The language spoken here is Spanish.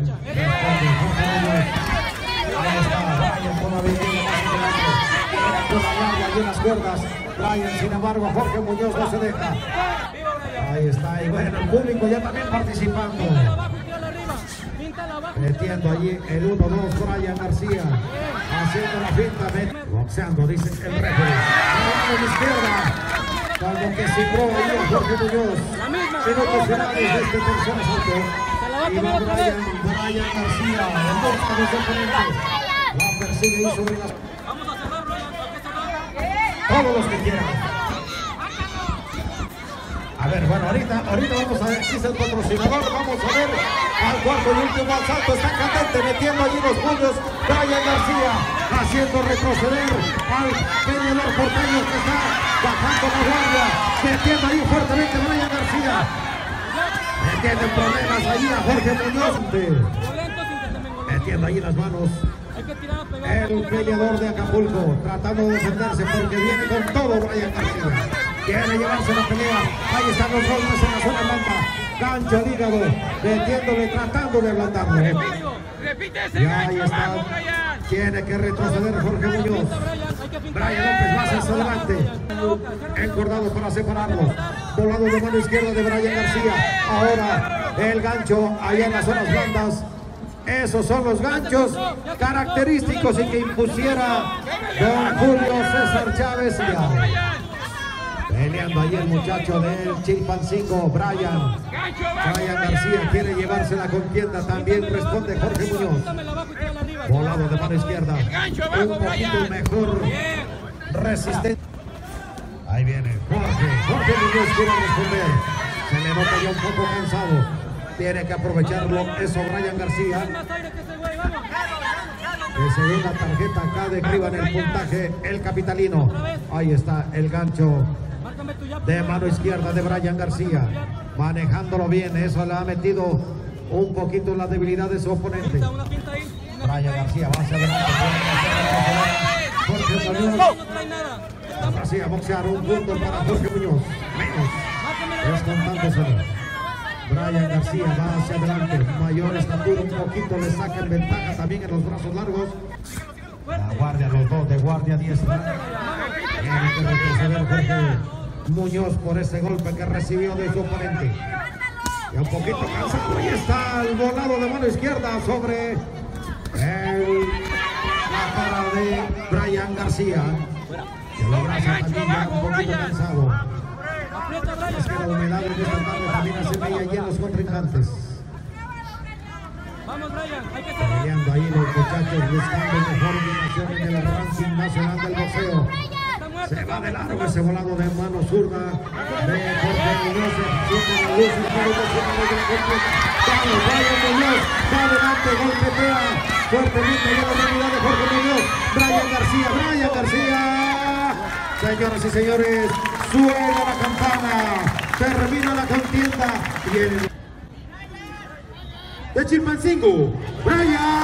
Brian. Ahí sin embargo, Jorge Muñoz no se deja. Ahí está, y bueno, el público ya también participando. Metiendo allí el 1-2 Brian García. Haciendo la finta, boxeando, dice el referee. La izquierda. Cuando que cifró allí a Jorge Muñoz. Minutos finales de este tercer va Brian, Brian García, el boxeo de su oponente. La persigue sobre las... Todos los que quieran. A ver, bueno, ahorita, ahorita vamos a ver, dice el patrocinador, vamos a ver al cuarto y último asalto, está candente, metiendo allí los puños, Brian García, haciendo retroceder al peleador porteño que está bajando la guardia, metiendo ahí fuertemente Brian En problemas ahí a Jorge Muñoz, metiendo ahí las manos el peleador de Acapulco, tratando de defenderse porque viene con todo Brian García. Quiere llevarse la pelea. Ahí están los golpes en la zona blanda. Gancho al hígado, metiéndole, tratando de ablandarle. Repite ese gancho, vamos, Brian. Tiene que retroceder Jorge Muñoz. Brian López más hacia adelante. Encordado para separarlos. Volado de mano izquierda de Brian García. Ahora el gancho allá en las zonas blandas. Esos son los ganchos característicos y que impusiera don Julio César Chávez. Ya. Ahí el muchacho del Chilpancingo, Brian. Brian García quiere llevarse la contienda. También responde Jorge Muñoz. Volado de mano izquierda. Un poquito mejor resistente. Ahí viene Jorge. Jorge Muñoz quiere responder. Se le nota ya un poco cansado. Tiene que aprovecharlo. Eso Brian García. Que se dé la tarjeta acá de arriba en el puntaje. El capitalino. Ahí está el gancho de mano izquierda de Brian García. Manejándolo bien. Eso le ha metido un poquito la debilidad de su oponente. Brian García va hacia adelante. Jorge Muñoz. García boxear un punto para Jorge Muñoz. Menos. Descontándoselo. Brian García va hacia adelante. Mayor estatura, un poquito le saca en ventaja también en los brazos largos. La guardia, los dos de guardia diestra. Tiene que retroceder Jorge Muñoz por ese golpe que recibió de su oponente. Ya un poquito cansado. Ahí está el volado de mano izquierda sobre el, la cara de Brian García. Que lo abraza también ya un poquito cansado. Es que la humedad en esta tarde también allí en los contrincantes. Vamos, Brian, hay que. Peleando ahí los muchachos buscando mejor ubicación en el ranking nacional del boxeo. Se va de largo ese volado de mano zurda de Jorge Muñoz. Enciende la luz y todo lo que se la. Vamos, Brian Muñoz, va adelante, golpetea fuertemente la realidad de Jorge Muñoz. Brian García, Brian García. Señoras y señores, suena la campana, termina la contienda y el de Chilpancingo, Brian